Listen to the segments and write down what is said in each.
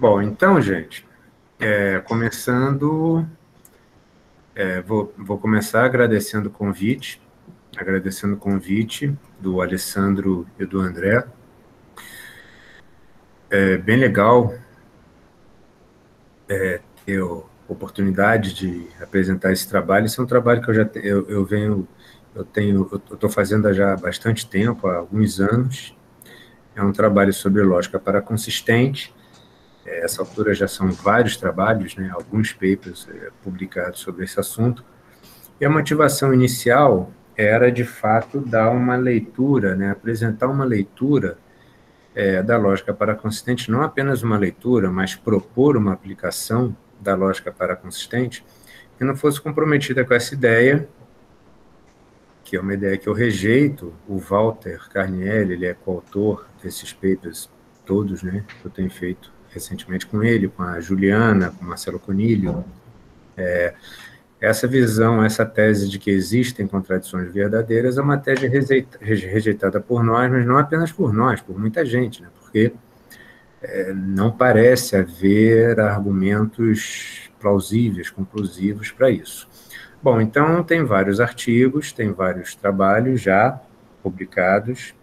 Bom, então, gente, é, começando, é, vou, vou começar agradecendo o convite, agradecendo o convite do Alessandro e do André. É bem legal é, ter a oportunidade de apresentar esse trabalho. Esse é um trabalho que eu já eu, eu venho, eu tenho, eu estou fazendo já há bastante tempo, há alguns anos. É um trabalho sobre lógica para consistente essa altura já são vários trabalhos, né, alguns papers é, publicados sobre esse assunto. E a motivação inicial era, de fato, dar uma leitura, né, apresentar uma leitura é, da lógica paraconsistente, não apenas uma leitura, mas propor uma aplicação da lógica paraconsistente que não fosse comprometida com essa ideia, que é uma ideia que eu rejeito. O Walter Carnielli, ele é coautor desses papers todos, né, que eu tenho feito recentemente com ele, com a Juliana, com Marcelo Conilho, é, essa visão, essa tese de que existem contradições verdadeiras é uma tese rejeitada por nós, mas não apenas por nós, por muita gente, né? porque é, não parece haver argumentos plausíveis, conclusivos para isso. Bom, então tem vários artigos, tem vários trabalhos já publicados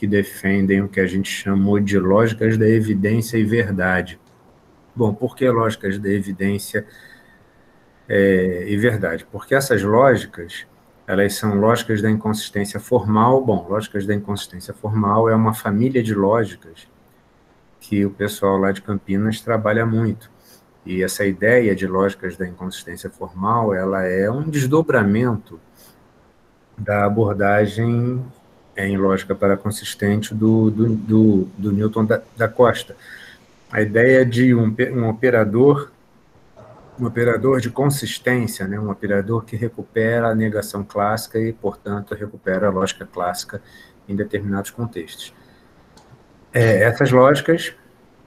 que defendem o que a gente chamou de lógicas da evidência e verdade. Bom, por que lógicas da evidência é, e verdade? Porque essas lógicas, elas são lógicas da inconsistência formal. Bom, lógicas da inconsistência formal é uma família de lógicas que o pessoal lá de Campinas trabalha muito. E essa ideia de lógicas da inconsistência formal, ela é um desdobramento da abordagem em lógica para consistente do, do, do, do Newton da, da, Costa. A ideia de um, um operador um operador de consistência, né, um operador que recupera a negação clássica e, portanto, recupera a lógica clássica em determinados contextos. É, essas lógicas,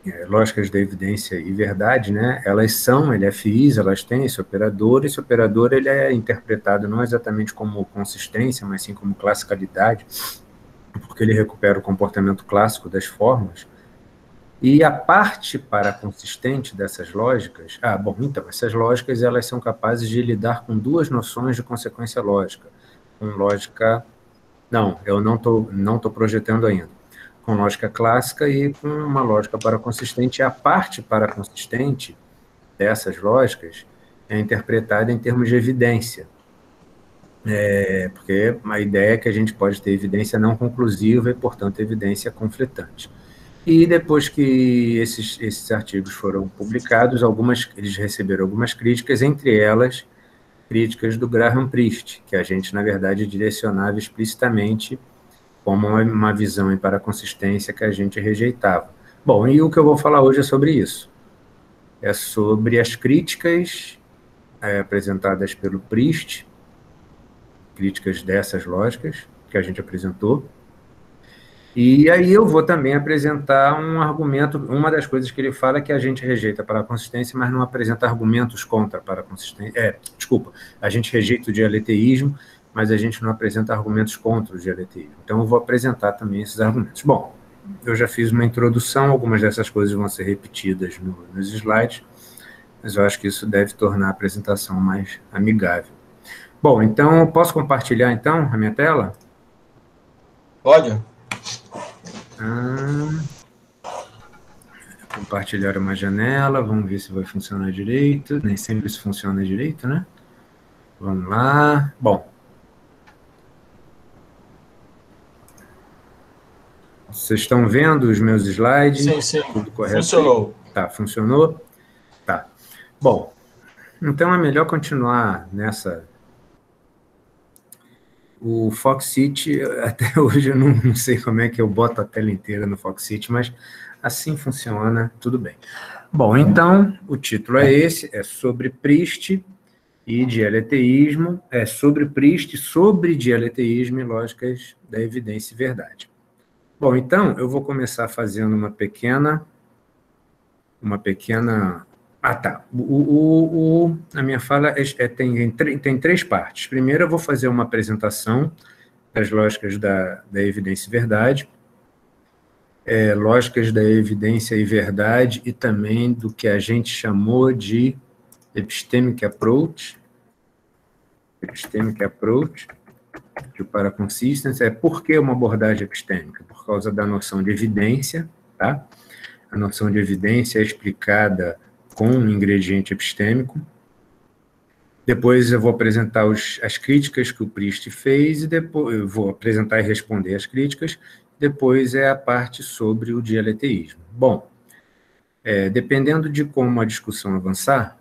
é, lógicas da evidência e verdade, né, elas são LFIs, elas têm esse operador, esse operador ele é interpretado não exatamente como consistência, mas sim como classicalidade, porque ele recupera o comportamento clássico das formas. E a parte para consistente dessas lógicas, ah, bom, então, essas lógicas elas são capazes de lidar com duas noções de consequência lógica. Com lógica, não, eu não estou não tô projetando ainda. Com lógica clássica e com uma lógica para consistente. E a parte para consistente dessas lógicas é interpretada em termos de evidência. É, porque a ideia é que a gente pode ter evidência não conclusiva e, portanto, evidência conflitante. E depois que esses, esses artigos foram publicados, algumas, eles receberam algumas críticas, entre elas críticas do Graham Priest, que a gente, na verdade, direcionava explicitamente como uma, visão em paraconsistência que a gente rejeitava. Bom, e o que eu vou falar hoje é sobre isso. É sobre as críticas é, apresentadas pelo Priest críticas dessas lógicas que a gente apresentou. E aí eu vou também apresentar um argumento, uma das coisas que ele fala é que a gente rejeita para a consistência, mas não apresenta argumentos contra para a consistência. É, desculpa, a gente rejeita o dialeteísmo, mas a gente não apresenta argumentos contra o dialeteísmo. Então eu vou apresentar também esses argumentos. Bom, eu já fiz uma introdução, algumas dessas coisas vão ser repetidas no, nos slides, mas eu acho que isso deve tornar a apresentação mais amigável. Bom, então, posso compartilhar, então, a minha tela? Pode. Ah, compartilhar uma janela, vamos ver se vai funcionar direito. Nem sempre isso funciona direito, né? Vamos lá. Bom. Vocês estão vendo os meus slides? Sim, sim. Tudo correto? Funcionou. Tá, funcionou? Tá. Bom, então é melhor continuar nessa o Fox City, até hoje eu não, não, sei como é que eu boto a tela inteira no Fox City, mas assim funciona, tudo bem. Bom, então, o título é esse, é sobre Priest e dialeteísmo, é sobre Priest, sobre dialeteísmo e lógicas da evidência e verdade. Bom, então, eu vou começar fazendo uma pequena, uma pequena ah, tá. O, o, o, a minha fala é, é, tem, tem três partes. Primeiro, eu vou fazer uma apresentação das lógicas da, da evidência e verdade. é, lógicas da evidência e verdade e também do que a gente chamou de epistemic approach, epistemic approach, que para consistency é por que uma abordagem epistêmica? Por causa da noção de evidência, tá? A noção de evidência é explicada com um ingrediente epistêmico. Depois eu vou apresentar os, as críticas que o Priest fez e depois eu vou apresentar e responder as críticas depois é a parte sobre o dialeteísmo. Bom, é, dependendo de como a discussão avançar,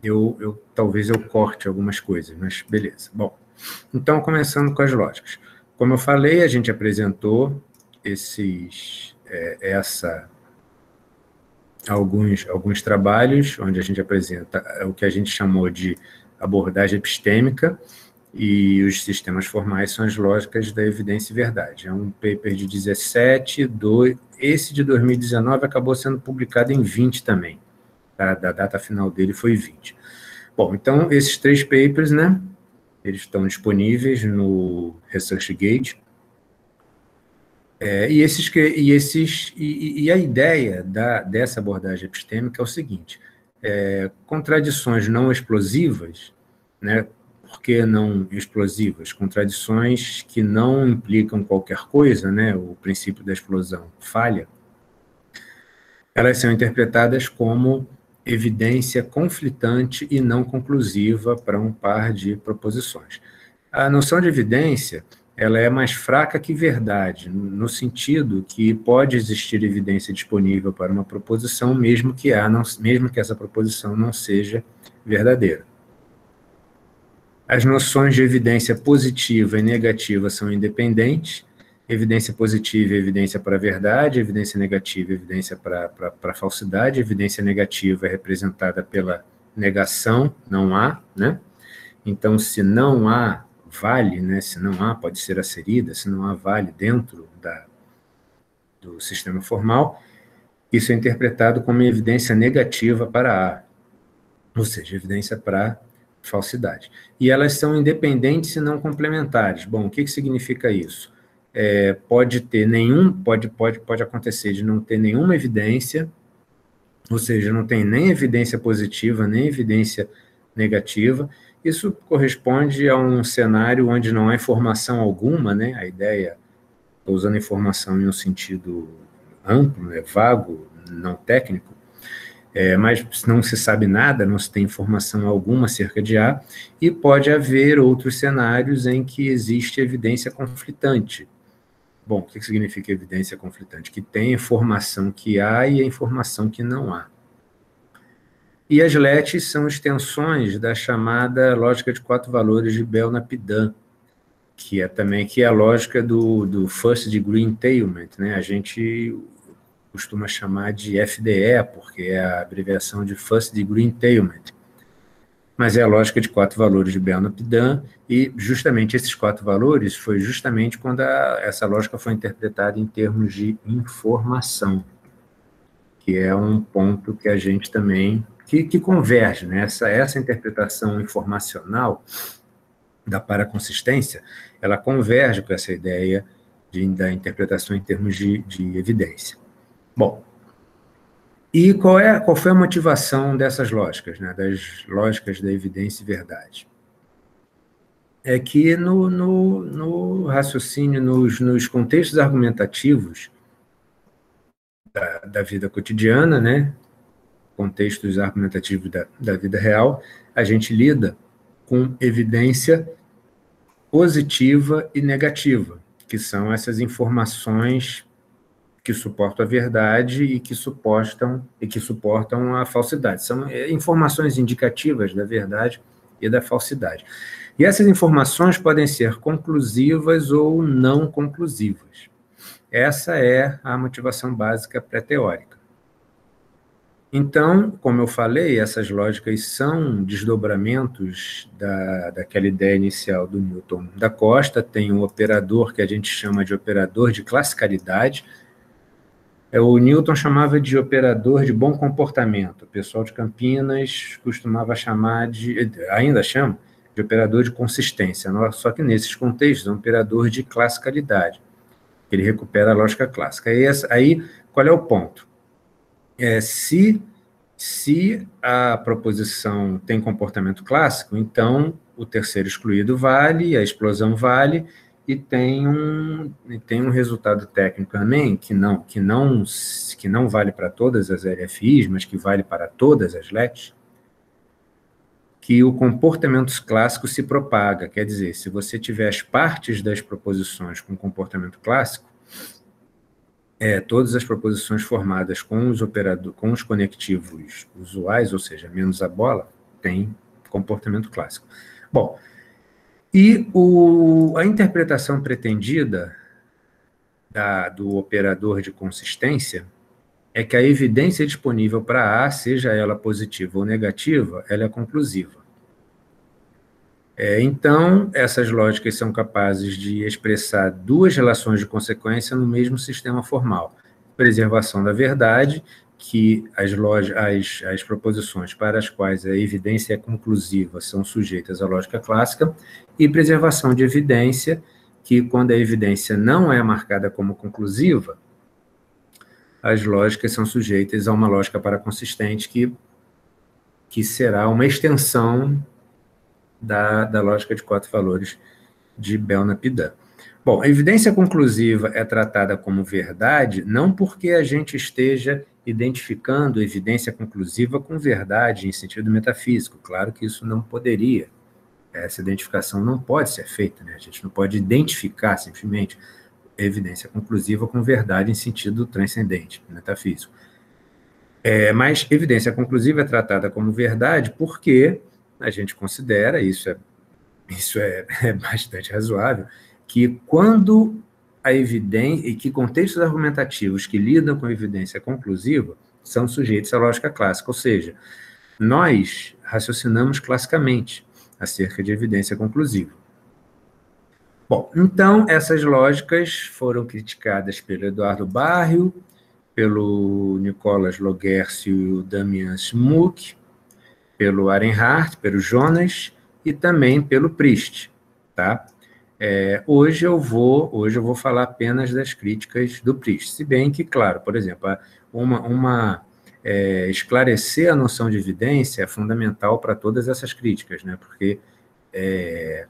eu, eu, talvez eu corte algumas coisas, mas beleza. Bom, então começando com as lógicas. Como eu falei, a gente apresentou esses, é, essa alguns, alguns trabalhos onde a gente apresenta o que a gente chamou de abordagem epistêmica, e os sistemas formais são as lógicas da evidência e verdade. É um paper de 17, do, esse de 2019 acabou sendo publicado em 20 também, tá? da data final dele foi 20. Bom, então esses três papers, né, eles estão disponíveis no ResearchGate, é, e, esses, e, esses, e, e a ideia da, dessa abordagem epistêmica é o seguinte, é, contradições não explosivas, né, por que não explosivas? Contradições que não implicam qualquer coisa, né? O princípio da explosão falha. Elas são interpretadas como evidência conflitante e não conclusiva para um par de proposições. A noção de evidência ela é mais fraca que verdade, no sentido que pode existir evidência disponível para uma proposição, mesmo que, há, não, mesmo que essa proposição não seja verdadeira. As noções de evidência positiva e negativa são independentes. Evidência positiva é evidência para a verdade, evidência negativa é evidência para a falsidade, evidência negativa é representada pela negação, não há, né? Então, se não há vale, né? Se não há, pode ser acerida, se não há vale dentro da, do sistema formal, isso é interpretado como evidência negativa para A, ou seja, evidência para falsidade. E elas são independentes e não complementares. Bom, o que, que significa isso? É, pode ter nenhum, pode, pode, pode acontecer de não ter nenhuma evidência, ou seja, não tem nem evidência positiva, nem evidência negativa. Isso corresponde a um cenário onde não há informação alguma, né? A ideia, estou usando informação em um sentido amplo, né? vago, não técnico, é, mas não se sabe nada, não se tem informação alguma acerca de A, e pode haver outros cenários em que existe evidência conflitante. Bom, o que significa evidência conflitante? Que tem informação que há e a informação que não há. E as LETs são extensões da chamada lógica de quatro valores de Bell-Napidan, que é também que é a lógica do, do first degree entailment, né? A gente costuma chamar de FDE, porque é a abreviação de First Degree Entailment. Mas é a lógica de quatro valores de Bell-Napidan, e justamente esses quatro valores foi justamente quando a, essa lógica foi interpretada em termos de informação, que é um ponto que a gente também, que, que converge, né? essa, essa interpretação informacional da paraconsistência, ela converge com essa ideia de, da interpretação em termos de, de evidência. Bom, e qual, é, qual foi a motivação dessas lógicas, né, das lógicas da evidência e verdade? É que no, no, no raciocínio, nos, nos contextos argumentativos da, da vida cotidiana, né, contextos argumentativos da, da vida real, a gente lida com evidência positiva e negativa, que são essas informações que suportam a verdade e que suportam e que suportam a falsidade. São é, informações indicativas da verdade e da falsidade. E essas informações podem ser conclusivas ou não conclusivas. Essa é a motivação básica pré-teórica. Então, como eu falei, essas lógicas são desdobramentos da, daquela ideia inicial do Newton da Costa. Tem um operador que a gente chama de operador de classicalidade, é, o Newton chamava de operador de bom comportamento. O pessoal de Campinas costumava chamar de, ainda chama, de operador de consistência. Só que nesses contextos é um operador de classicalidade. ele recupera a lógica clássica. Aí, aí qual é o ponto? É, se, se a proposição tem comportamento clássico, então o terceiro excluído vale, a explosão vale, e tem um, tem um resultado técnico também que não, que não, que não vale para todas as LFIs, mas que vale para todas as LETs, que o comportamento clássico se propaga. Quer dizer, se você tiver as partes das proposições com comportamento clássico, é, todas as proposições formadas com os operadores, com os conectivos usuais, ou seja, menos a bola, têm comportamento clássico. Bom, e o, a interpretação pretendida da, do operador de consistência é que a evidência disponível para A, seja ela positiva ou negativa, ela é conclusiva. É, então, essas lógicas são capazes de expressar duas relações de consequência no mesmo sistema formal: preservação da verdade que as, as, as proposições para as quais a evidência é conclusiva são sujeitas à lógica clássica, e preservação de evidência, que quando a evidência não é marcada como conclusiva, as lógicas são sujeitas a uma lógica para consistente que, que será uma extensão da, da lógica de quatro valores de Bell-Napidan. Bom, a evidência conclusiva é tratada como verdade não porque a gente esteja identificando evidência conclusiva com verdade em sentido metafísico. Claro que isso não poderia. Essa identificação não pode ser feita, né? A gente não pode identificar simplesmente evidência conclusiva com verdade em sentido transcendente, metafísico. É, mas evidência conclusiva é tratada como verdade porque a gente considera, isso é, isso é, é bastante razoável, que quando a evidência e que contextos argumentativos que lidam com a evidência conclusiva são sujeitos à lógica clássica, ou seja, nós raciocinamos classicamente acerca de evidência conclusiva. Bom, então essas lógicas foram criticadas pelo Eduardo Barrio, pelo Nicolas Logercio e o Damian Smook, pelo Arenhardt, pelo Jonas e também pelo Priest, tá? É, hoje eu vou hoje eu vou falar apenas das críticas do Priest, se bem que, claro, por exemplo, uma, uma é, esclarecer a noção de evidência é fundamental para todas essas críticas, né? Porque é,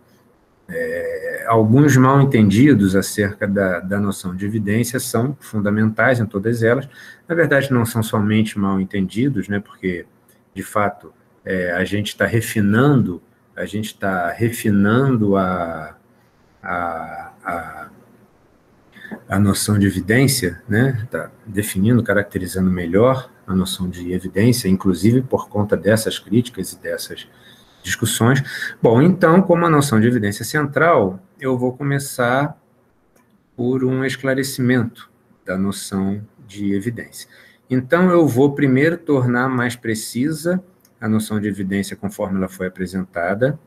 é, alguns mal entendidos acerca da, da noção de evidência são fundamentais em todas elas. Na verdade, não são somente mal entendidos, né? Porque de fato é, a gente está refinando, a gente está refinando a a, a, a noção de evidência, né? Está definindo, caracterizando melhor a noção de evidência, inclusive por conta dessas críticas e dessas discussões. Bom, então, como a noção de evidência central, eu vou começar por um esclarecimento da noção de evidência. Então, eu vou primeiro tornar mais precisa a noção de evidência conforme ela foi apresentada,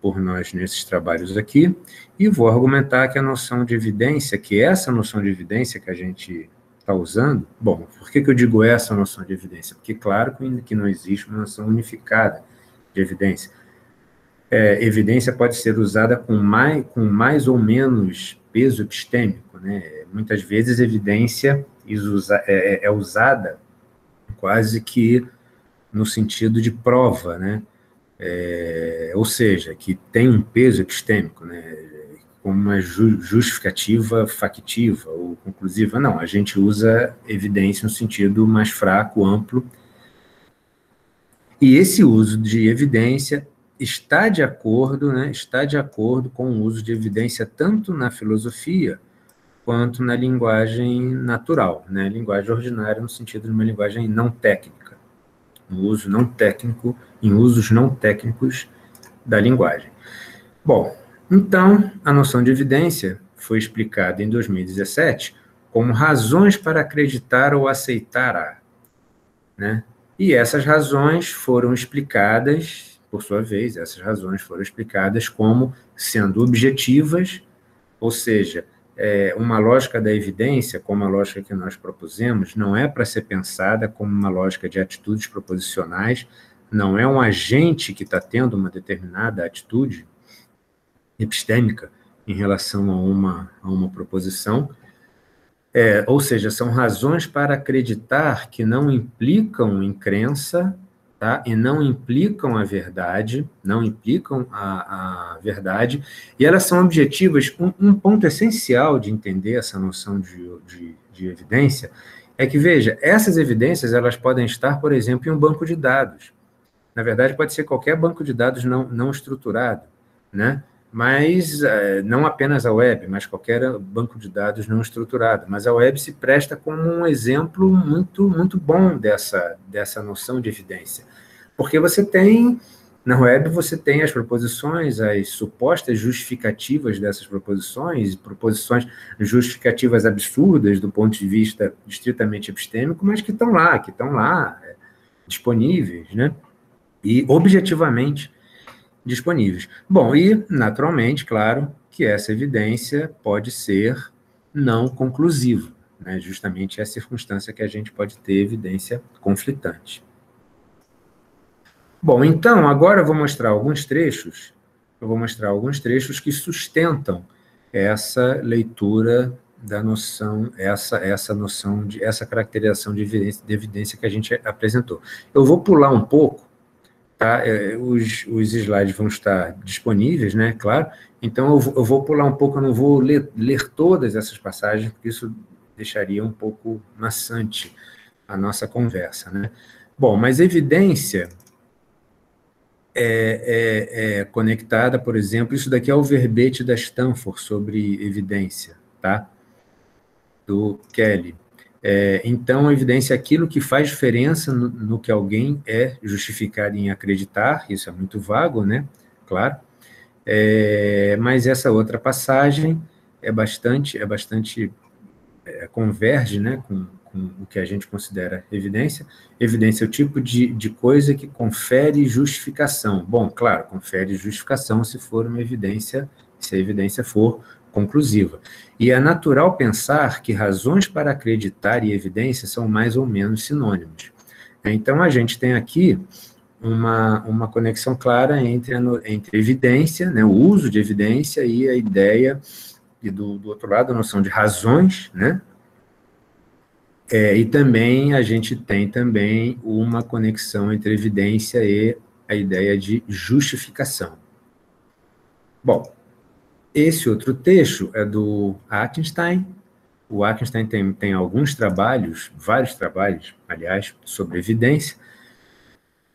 por nós nesses trabalhos aqui, e vou argumentar que a noção de evidência, que essa noção de evidência que a gente está usando, bom, por que, que eu digo essa noção de evidência? Porque, claro, que não existe uma noção unificada de evidência. É, evidência pode ser usada com mais, com mais ou menos peso epistêmico, né? Muitas vezes, evidência é, é, é usada quase que no sentido de prova, né? é, ou seja, que tem um peso epistêmico, né, como uma justificativa factiva ou conclusiva. Não, a gente usa evidência no sentido mais fraco, amplo. E esse uso de evidência está de acordo, né, está de acordo com o uso de evidência tanto na filosofia quanto na linguagem natural, né, linguagem ordinária no sentido de uma linguagem não técnica no uso não técnico, em usos não técnicos da linguagem. Bom, então, a noção de evidência foi explicada em 2017 como razões para acreditar ou aceitar a, né? E essas razões foram explicadas, por sua vez, essas razões foram explicadas como sendo objetivas, ou seja, é, uma lógica da evidência, como a lógica que nós propusemos, não é para ser pensada como uma lógica de atitudes proposicionais, não é um agente que está tendo uma determinada atitude epistêmica em relação a uma, a uma proposição, É, ou seja, são razões para acreditar que não implicam em crença tá? e não implicam a verdade, não implicam a, a verdade, e elas são objetivas. Um, um, ponto essencial de entender essa noção de, de, de, evidência é que, veja, essas evidências elas podem estar, por exemplo, em um banco de dados. Na verdade, pode ser qualquer banco de dados não, não estruturado, né? Mas é, não apenas a web, mas qualquer banco de dados não estruturado. Mas a web se presta como um exemplo muito, muito bom dessa, dessa noção de evidência. Porque você tem, na web, você tem as proposições, as supostas justificativas dessas proposições, proposições justificativas absurdas do ponto de vista estritamente epistêmico, mas que estão lá, que estão lá, é, disponíveis, né? E, objetivamente, disponíveis. Bom, e, naturalmente, claro, que essa evidência pode ser não conclusiva, né? justamente é a circunstância que a gente pode ter evidência conflitante. Bom, então, agora eu vou mostrar alguns trechos, eu vou mostrar alguns trechos que sustentam essa leitura da noção, essa, essa noção de, essa caracterização de evidência, de evidência que a gente apresentou. Eu vou pular um pouco, Tá? É, os, os slides vão estar disponíveis, né? Claro. Então, eu vou, eu vou pular um pouco, eu não vou ler, ler todas essas passagens, porque isso deixaria um pouco maçante a nossa conversa, né? Bom, mas evidência é, é, é, conectada, por exemplo, isso daqui é o verbete da Stanford sobre evidência, tá? Do Kelly. É, então, evidência é aquilo que faz diferença no, no, que alguém é justificado em acreditar, isso é muito vago, né? Claro. É, mas essa outra passagem é bastante, é bastante é, converge, né, com, com, o que a gente considera evidência. Evidência é o tipo de, de coisa que confere justificação. Bom, claro, confere justificação se for uma evidência, se a evidência for conclusiva. E é natural pensar que razões para acreditar e evidência são mais ou menos sinônimos. Então, a gente tem aqui uma, uma conexão clara entre, entre evidência, né, o uso de evidência e a ideia, e do, do outro lado, a noção de razões, né? É, e também a gente tem também uma conexão entre evidência e a ideia de justificação. Bom, esse outro texto é do Ackenstein. O Ackenstein tem, tem alguns trabalhos, vários trabalhos, aliás, sobre evidência,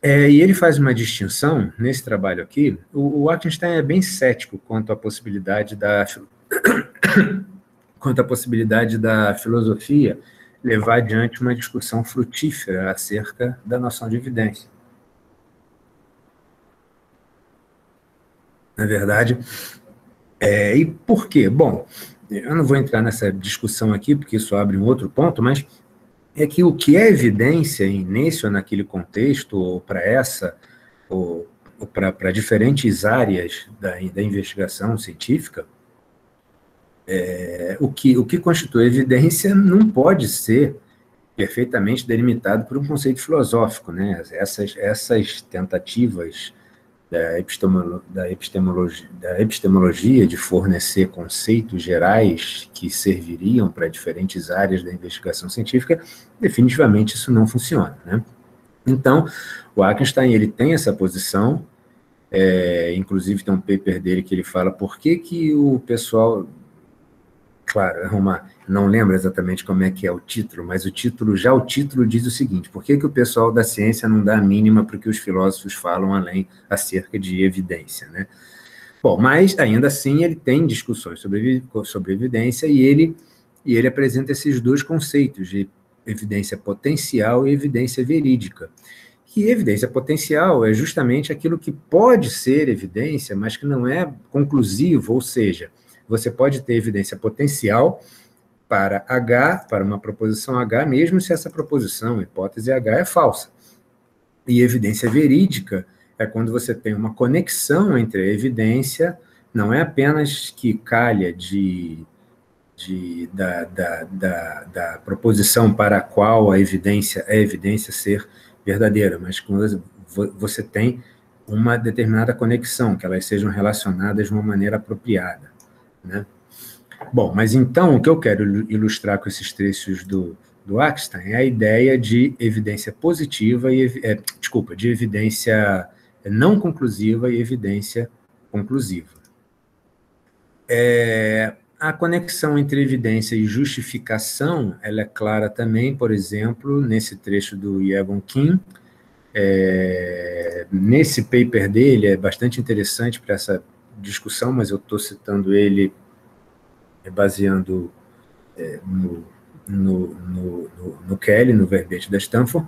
é, e ele faz uma distinção nesse trabalho aqui. O, o é bem cético quanto à possibilidade da quanto à possibilidade da filosofia levar adiante uma discussão frutífera acerca da noção de evidência. Na verdade, é, e por quê? Bom, eu não vou entrar nessa discussão aqui, porque isso abre um outro ponto, mas é que o que é evidência nesse ou naquele contexto, ou para essa, ou, ou para diferentes áreas da, da investigação científica, é, o, que, o que constitui evidência não pode ser perfeitamente delimitado por um conceito filosófico, né? Essas, essas tentativas da, epistemolo, da, epistemologia, da epistemologia de fornecer conceitos gerais que serviriam para diferentes áreas da investigação científica, definitivamente isso não funciona. Né? Então, o Ackenstein ele tem essa posição, é, inclusive tem um paper dele que ele fala por que, que o pessoal claro, é uma, não lembro exatamente como é que é o título, mas o título, já o título diz o seguinte, por que, que o pessoal da ciência não dá a mínima para o que os filósofos falam além acerca de evidência, né? Bom, mas ainda assim ele tem discussões sobre, sobre evidência e ele, e ele apresenta esses dois conceitos de evidência potencial e evidência verídica. Que evidência potencial é justamente aquilo que pode ser evidência, mas que não é conclusivo, ou seja, você pode ter evidência potencial para H, para uma proposição H, mesmo se essa proposição, hipótese H, é falsa. E evidência verídica é quando você tem uma conexão entre a evidência, não é apenas que calha de, de da, da, da, da, proposição para a qual a evidência é evidência ser verdadeira, mas quando você tem uma determinada conexão, que elas sejam relacionadas de uma maneira apropriada. Né? Bom, mas então o que eu quero ilustrar com esses trechos do, do Einstein é a ideia de evidência positiva e é, desculpa, de evidência não conclusiva e evidência conclusiva. É, a conexão entre evidência e justificação ela é clara também, por exemplo, nesse trecho do Yegon Kim. É, nesse paper dele é bastante interessante para essa discussão, mas eu estou citando ele baseando é, no, no, no, no, Kelly, no verbete da Stanford,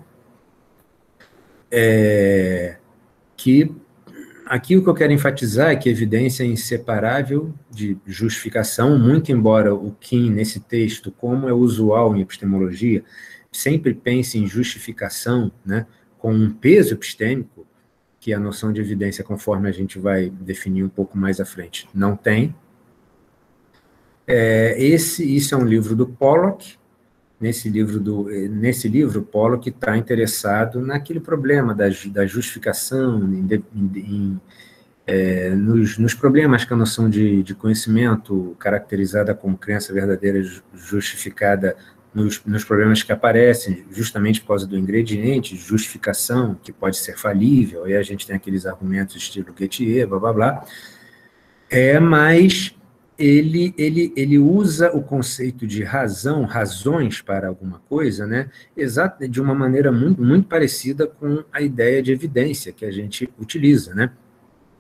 é, que aqui o que eu quero enfatizar é que evidência é inseparável de justificação, muito embora o Kim, nesse texto, como é usual em epistemologia, sempre pense em justificação, né, com um peso epistêmico, que a noção de evidência, conforme a gente vai definir um pouco mais à frente, não tem. É, esse, isso é um livro do Pollock, nesse livro, do, nesse livro Pollock está interessado naquele problema da, da justificação, em, em, é, nos, nos, problemas que a noção de, de, conhecimento, caracterizada como crença verdadeira justificada, nos, nos, problemas que aparecem, justamente por causa do ingrediente, justificação, que pode ser falível, aí a gente tem aqueles argumentos estilo Gettier, blá blá blá, é, mas ele, ele, ele usa o conceito de razão, razões para alguma coisa, né, exato, de uma maneira muito, muito parecida com a ideia de evidência que a gente utiliza, né.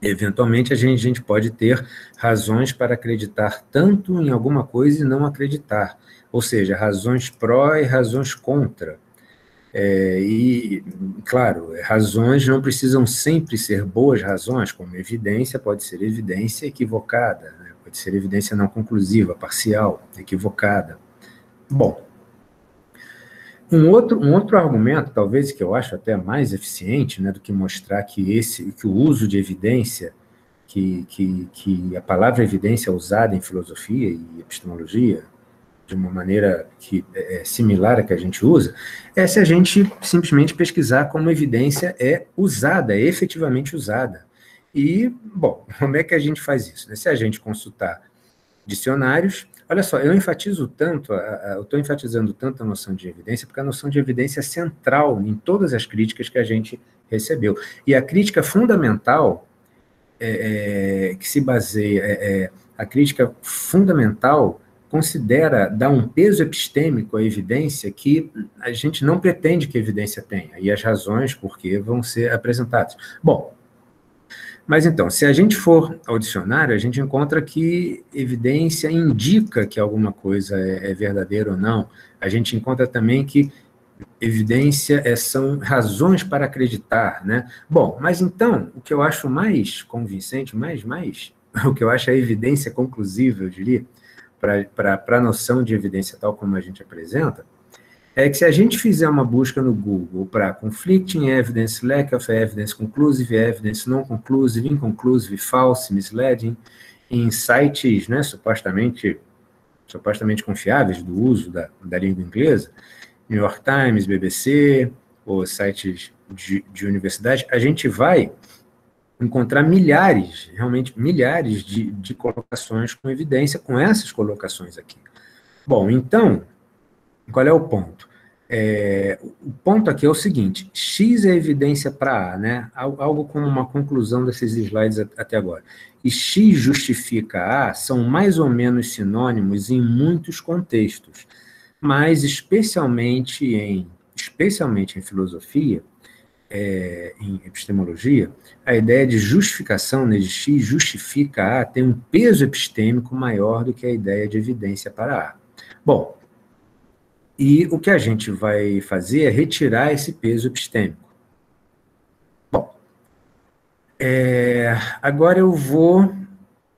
Eventualmente, a gente, a gente pode ter razões para acreditar tanto em alguma coisa e não acreditar, ou seja, razões pró e razões contra. É, e, claro, razões não precisam sempre ser boas razões, como evidência pode ser evidência equivocada, né? Pode ser evidência não conclusiva, parcial, equivocada. Bom, um outro, um outro argumento, talvez que eu acho até mais eficiente, né, do que mostrar que esse, que o uso de evidência, que, que, que a palavra evidência é usada em filosofia e epistemologia de uma maneira que é, é similar à que a gente usa, é se a gente simplesmente pesquisar como evidência é usada, é efetivamente usada. E, bom, como é que a gente faz isso? Né? Se a gente consultar dicionários, olha só, eu enfatizo tanto, eu estou enfatizando tanto a noção de evidência, porque a noção de evidência é central em todas as críticas que a gente recebeu. E a crítica fundamental, é, é, que se baseia, é, é a crítica fundamental considera dar um peso epistêmico à evidência que a gente não pretende que a evidência tenha, e as razões por que vão ser apresentadas. Bom, mas então, se a gente for ao dicionário, a gente encontra que evidência indica que alguma coisa é, é verdadeira ou não. A gente encontra também que evidência é, são razões para acreditar, né? Bom, mas então, o que eu acho mais convincente, mais, mais, o que eu acho a evidência conclusiva, eu diria, para a noção de evidência tal como a gente apresenta, é que se a gente fizer uma busca no Google para conflicting evidence, lack of evidence, conclusive evidence, non conclusive, inconclusive, false, misleading, em sites né, supostamente, supostamente confiáveis do uso da, da língua inglesa, New York Times, BBC, ou sites de, de universidade, a gente vai encontrar milhares, realmente milhares de, de colocações com evidência com essas colocações aqui. Bom, então, qual é o ponto? É, o ponto aqui é o seguinte: X é evidência para A, né? Algo como uma conclusão desses slides até agora. E X justifica A são mais ou menos sinônimos em muitos contextos, mas especialmente em, especialmente em filosofia, é, em epistemologia, a ideia de justificação né, de X justifica A tem um peso epistêmico maior do que a ideia de evidência para A. Bom, e o que a gente vai fazer é retirar esse peso epistêmico. Bom, é, agora eu vou,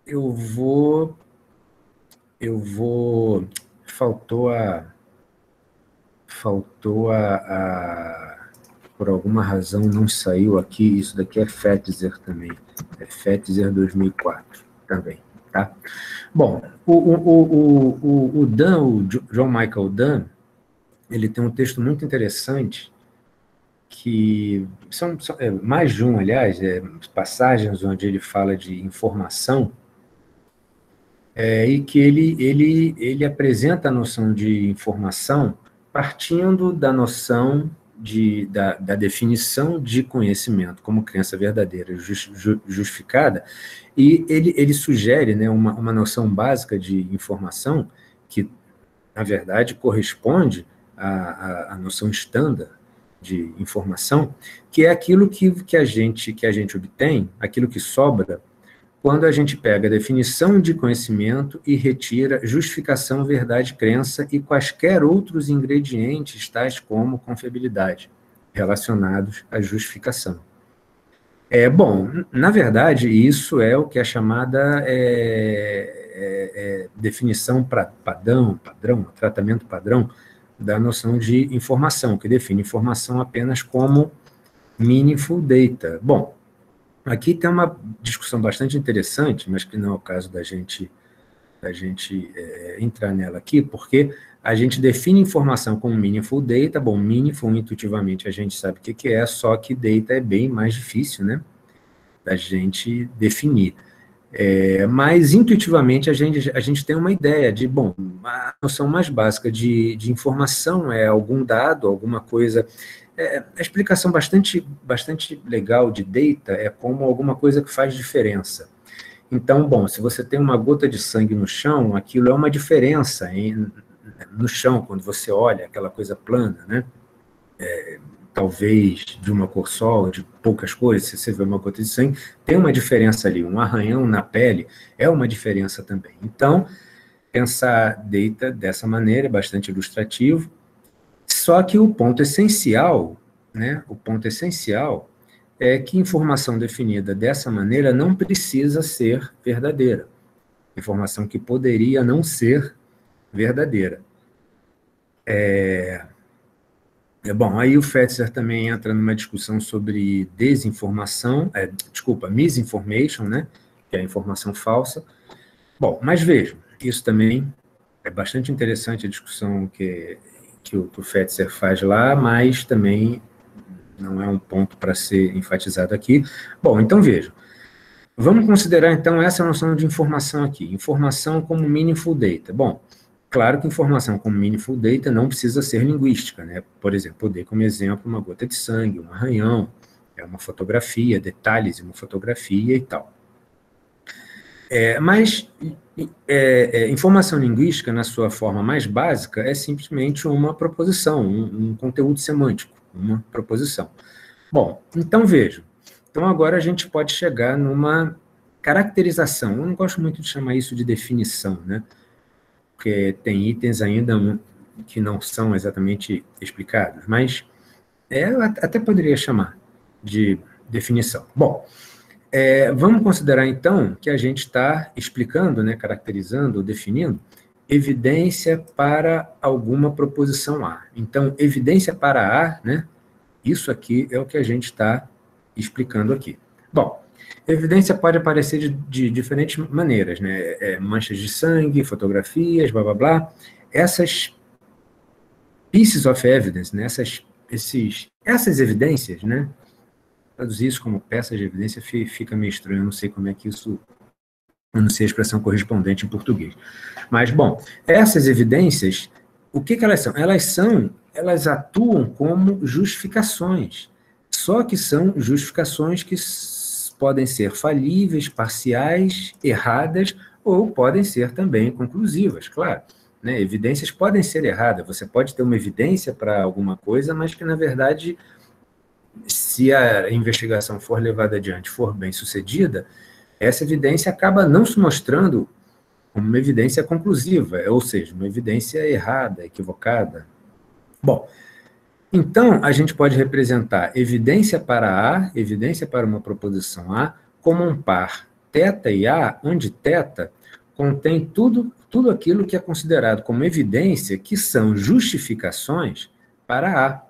eu vou, eu vou, faltou a, faltou a, a por alguma razão não saiu aqui, isso daqui é Fetzer também, é Fetzer 2004 também, tá? Bom, o, o, o, o, Dan, o John Michael Dan, ele tem um texto muito interessante que são, são é, mais de um, aliás, é, passagens onde ele fala de informação é, e que ele, ele, ele apresenta a noção de informação partindo da noção de, da, da, definição de conhecimento como crença verdadeira justificada, e ele, ele sugere né, uma, uma noção básica de informação que, na verdade, corresponde à, à, à noção estándar de informação, que é aquilo que, que, a gente, que a gente obtém, aquilo que sobra, quando a gente pega a definição de conhecimento e retira justificação, verdade, crença e quaisquer outros ingredientes, tais como confiabilidade, relacionados à justificação. É, bom, na verdade, isso é o que é chamada é, é, é, definição pra, padrão, padrão, tratamento padrão da noção de informação, que define informação apenas como meaningful data. Bom, Aqui tem uma discussão bastante interessante, mas que não é o caso da gente, da gente é, entrar nela aqui, porque a gente define informação como meaningful data. Bom, meaningful, intuitivamente, a gente sabe o que, que é, só que data é bem mais difícil, né? Da gente definir. É, mas, intuitivamente, a gente, a gente tem uma ideia de, bom, a noção mais básica de, de informação é algum dado, alguma coisa é, a explicação bastante, bastante legal de data é como alguma coisa que faz diferença. Então, bom, se você tem uma gota de sangue no chão, aquilo é uma diferença em, no chão, quando você olha aquela coisa plana, né? É, talvez de uma cor só, de poucas cores, se você vê uma gota de sangue, tem uma diferença ali. Um arranhão na pele é uma diferença também. Então, pensar data dessa maneira é bastante ilustrativo. Só que o ponto essencial, né, o ponto essencial é que informação definida dessa maneira não precisa ser verdadeira. Informação que poderia não ser verdadeira. É, é bom, aí o Fetzer também entra numa discussão sobre desinformação, é, desculpa, misinformation, né, que é a informação falsa. Bom, mas vejam, isso também é bastante interessante a discussão que que o, o Fetzer faz lá, mas também não é um ponto para ser enfatizado aqui. Bom, então veja. Vamos considerar então essa noção de informação aqui. Informação como meaningful data. Bom, claro que informação como meaningful data não precisa ser linguística, né? Por exemplo, poder como exemplo uma gota de sangue, um arranhão, é uma fotografia, detalhes em uma fotografia e tal. É, mas é, é, informação linguística, na sua forma mais básica, é simplesmente uma proposição, um, um conteúdo semântico, uma proposição. Bom, então veja. Então agora a gente pode chegar numa caracterização. Eu não gosto muito de chamar isso de definição, né? Porque tem itens ainda que não são exatamente explicados, mas é, até poderia chamar de definição. Bom, é, vamos considerar, então, que a gente está explicando, né, caracterizando, definindo evidência para alguma proposição A. Então, evidência para A, né, isso aqui é o que a gente está explicando aqui. Bom, evidência pode aparecer de, de diferentes maneiras, né, é, manchas de sangue, fotografias, blá, blá, blá. Essas pieces of evidence, né, essas, esses, essas evidências, né, traduzir isso como peça de evidência fica meio estranho, eu não sei como é que isso, eu não sei a expressão correspondente em português. Mas, bom, essas evidências, o que, que elas são? Elas são, elas atuam como justificações, só que são justificações que podem ser falíveis, parciais, erradas, ou podem ser também conclusivas, claro. Né? Evidências podem ser erradas, você pode ter uma evidência para alguma coisa, mas que, na verdade, se a investigação for levada adiante, for bem sucedida, essa evidência acaba não se mostrando como uma evidência conclusiva, ou seja, uma evidência errada, equivocada. Bom, então a gente pode representar evidência para A, evidência para uma proposição A, como um par θ e A, onde θ contém tudo, tudo aquilo que é considerado como evidência, que são justificações para A.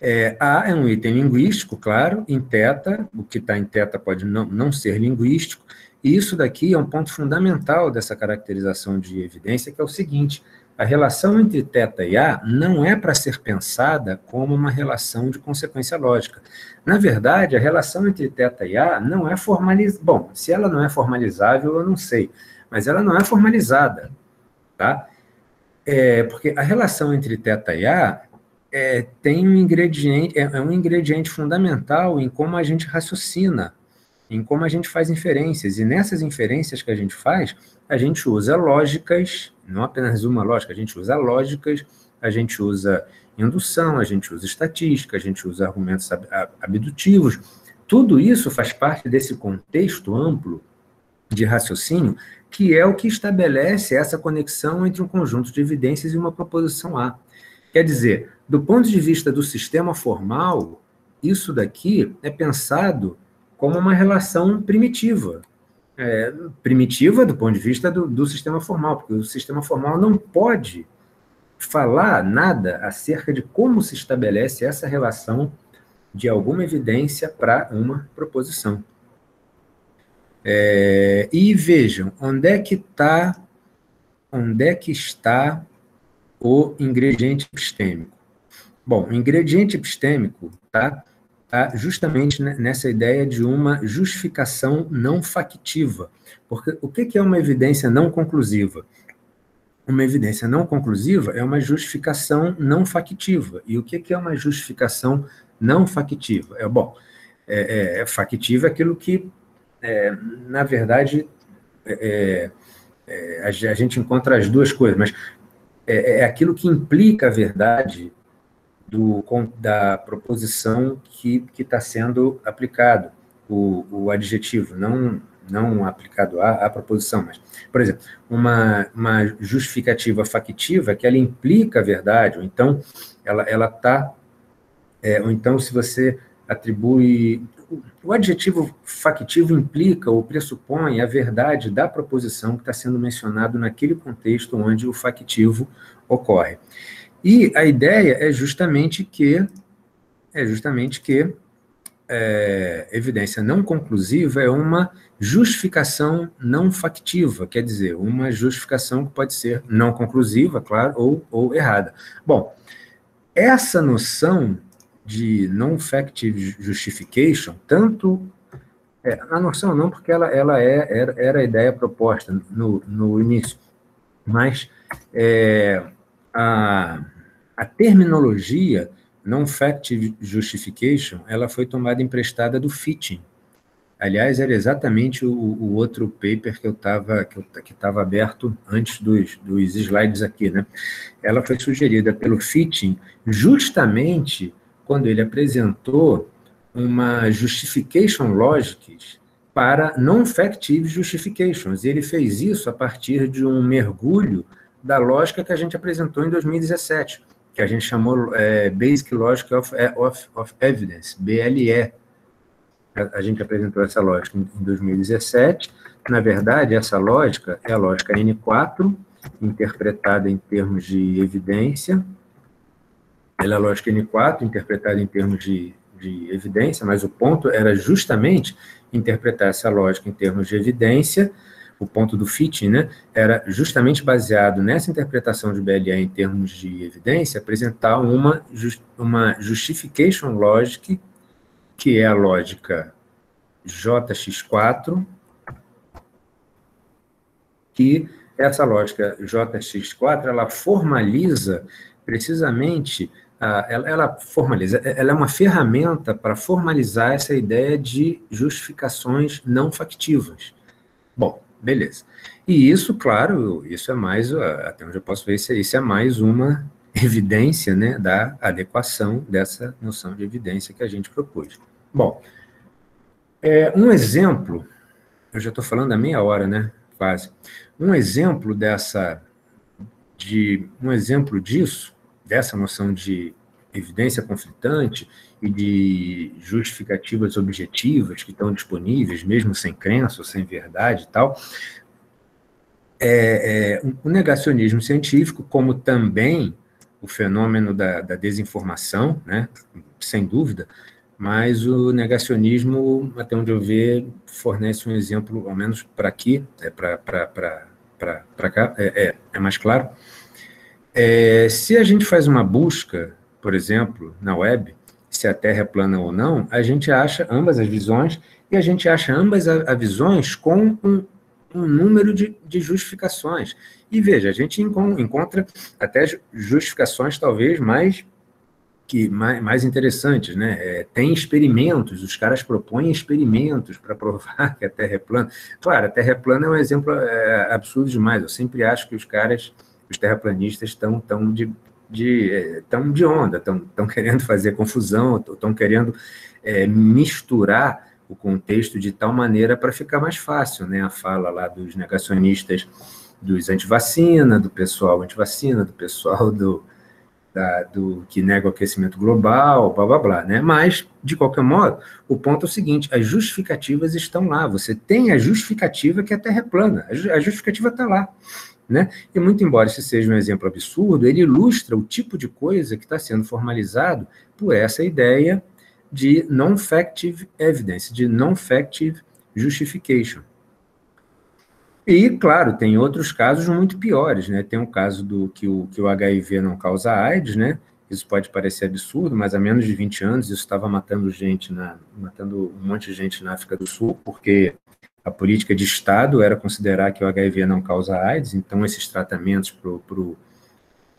É, A é um item linguístico, claro, em teta, o que está em teta pode não, não ser linguístico, e isso daqui é um ponto fundamental dessa caracterização de evidência, que é o seguinte, a relação entre teta e A não é para ser pensada como uma relação de consequência lógica. Na verdade, a relação entre teta e A não é formalizável. Bom, se ela não é formalizável, eu não sei. mas ela não é formalizada, tá? É, porque a relação entre teta e A é, tem um ingrediente, é, é um ingrediente fundamental em como a gente raciocina, em como a gente faz inferências. E nessas inferências que a gente faz, a gente usa lógicas, não apenas uma lógica, a gente usa lógicas, a gente usa indução, a gente usa estatística, a gente usa argumentos abdutivos. Tudo isso faz parte desse contexto amplo de raciocínio que é o que estabelece essa conexão entre um conjunto de evidências e uma proposição A. Quer dizer, do ponto de vista do sistema formal, isso daqui é pensado como uma relação primitiva. É, primitiva do ponto de vista do, do sistema formal, porque o sistema formal não pode falar nada acerca de como se estabelece essa relação de alguma evidência para uma proposição. É, e vejam, onde é que está onde é que está o ingrediente epistêmico? Bom, o ingrediente epistêmico está tá justamente nessa ideia de uma justificação não factiva. Porque o que é uma evidência não conclusiva? Uma evidência não conclusiva é uma justificação não factiva. E o que é uma justificação não factiva? É bom, é, é, é factiva aquilo que é, na verdade, é, é, a, gente encontra as duas coisas, mas é, é, aquilo que implica a verdade do, da proposição que está sendo aplicado, o, o adjetivo, não, não aplicado à, à proposição, mas, por exemplo, uma, uma justificativa factiva que ela implica a verdade, ou então ela está, é, ou então se você atribui o adjetivo factivo implica ou pressupõe a verdade da proposição que está sendo mencionado naquele contexto onde o factivo ocorre. E a ideia é justamente que é justamente que é, evidência não conclusiva é uma justificação não factiva, quer dizer, uma justificação que pode ser não conclusiva, claro, ou, ou errada. Bom, essa noção de non-factive justification, tanto é, a noção não, porque ela, ela é, era, era a ideia proposta no, no início, mas é, a, a terminologia non-factive justification, ela foi tomada emprestada do fitting. Aliás, era exatamente o, o outro paper que eu estava que que aberto antes dos, dos slides aqui, né? Ela foi sugerida pelo fitting justamente quando ele apresentou uma justification logics para non-factive justifications. E ele fez isso a partir de um mergulho da lógica que a gente apresentou em 2017, que a gente chamou é, Basic Logic of, of, of Evidence, BLE. A, a gente apresentou essa lógica em, em 2017. Na verdade, essa lógica é a lógica N4, interpretada em termos de evidência, ela é lógica N4, interpretada em termos de, de evidência, mas o ponto era justamente interpretar essa lógica em termos de evidência, o ponto do fitting, né, era justamente baseado nessa interpretação de BLE em termos de evidência, apresentar uma, uma justification logic, que é a lógica JX4, que essa lógica JX4, ela formaliza precisamente ela, formaliza, ela é uma ferramenta para formalizar essa ideia de justificações não factivas. Bom, beleza. E isso, claro, isso é mais, até onde eu posso ver, isso, isso é mais uma evidência né, da adequação dessa noção de evidência que a gente propôs. Bom, é, um exemplo, eu já estou falando há meia hora, né, quase, um exemplo dessa, de, um exemplo disso dessa noção de evidência conflitante e de justificativas objetivas que estão disponíveis, mesmo sem crença ou sem verdade e tal, é, é, o negacionismo científico, como também o fenômeno da, da desinformação, né, sem dúvida, mas o negacionismo, até onde eu ver, fornece um exemplo, ao menos para aqui, é, para cá, é, é, é mais claro, é, se a gente faz uma busca, por exemplo, na web, se a Terra é plana ou não, a gente acha ambas as visões e a gente acha ambas as visões com um, um número de, de justificações. E veja, a gente encontra até justificações talvez mais que mais, mais interessantes, né? É, tem experimentos, os caras propõem experimentos para provar que a Terra é plana. Claro, a Terra é plana é um exemplo é, absurdo demais. Eu sempre acho que os caras, os terraplanistas, estão tão de, de, é, tão de onda, estão querendo fazer confusão, estão querendo é, misturar o contexto de tal maneira para ficar mais fácil, né? A fala lá dos negacionistas dos antivacina, do pessoal antivacina, do pessoal do da, do que nega o aquecimento global, blá blá blá, né? Mas, de qualquer modo, o ponto é o seguinte: as justificativas estão lá. Você tem a justificativa que a Terra é plana, a justificativa está lá. Né? E muito embora esse seja um exemplo absurdo, ele ilustra o tipo de coisa que está sendo formalizado por essa ideia de non-factive evidence, de non-factive justification. E, claro, tem outros casos muito piores, né? Tem o caso do que o, que o HIV não causa AIDS, né? Isso pode parecer absurdo, mas há menos de 20 anos isso estava matando gente, na, matando um monte de gente na África do Sul, porque a política de Estado era considerar que o HIV não causa AIDS, então esses tratamentos pro, pro